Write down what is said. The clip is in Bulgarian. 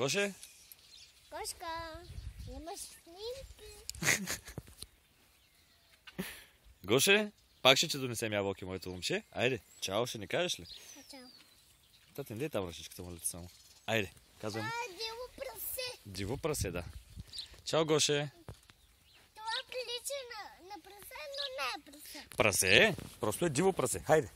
Гоше? Гошка, имаш снимки. Гоше, пак ще ти донесем ябълки, моето момче. Айде, чао ще ни кажеш ли? Чао. Тати, не там ръчичката, моля само. Айде, казвам. А, диво прасе. Диво прасе, да. Чао, Гоше. Това прилича на, на прасе, но не е прасе. Прасе е? Просто е диво прасе. Хайде.